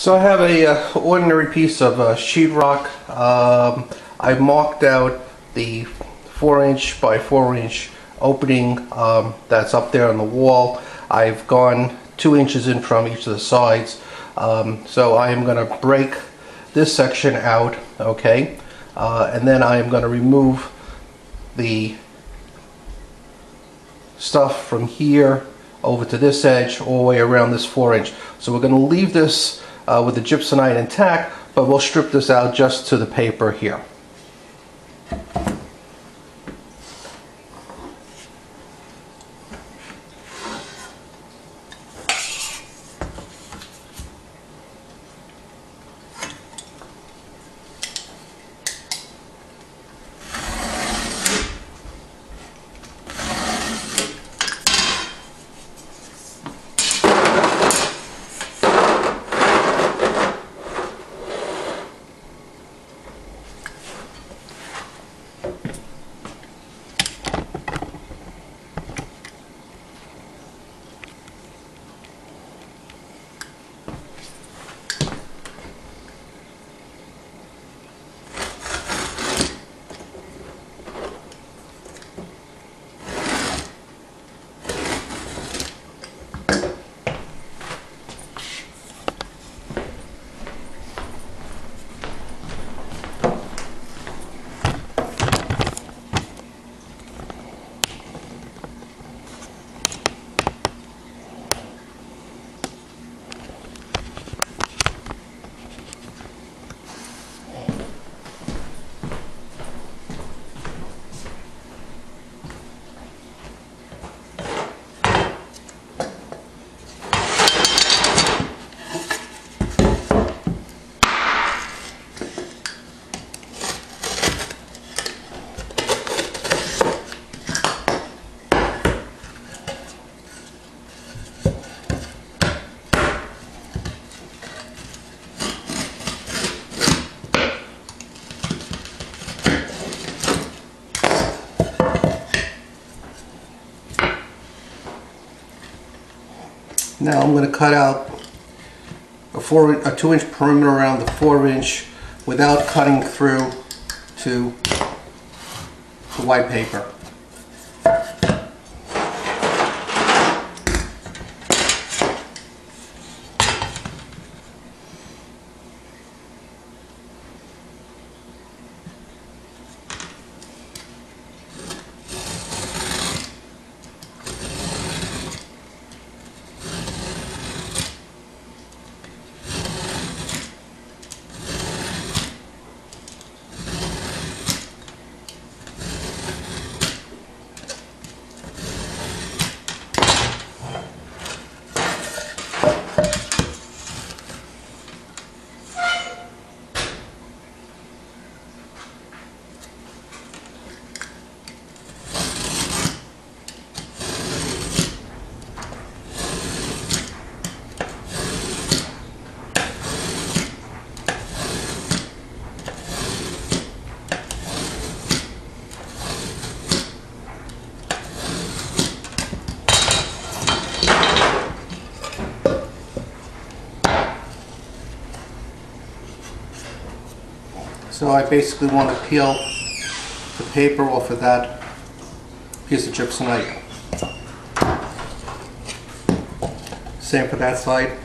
So I have a uh, ordinary piece of uh, sheetrock. Um, I marked out the four inch by four inch opening um, that's up there on the wall. I've gone two inches in from each of the sides. Um, so I am going to break this section out, okay? Uh, and then I am going to remove the stuff from here over to this edge all the way around this four inch. So we're going to leave this uh, with the gypsumite intact, but we'll strip this out just to the paper here. Now I'm going to cut out a four, a two inch perimeter around the four inch without cutting through to the white paper. So I basically want to peel the paper off of that piece of gypsumite. Same for that side.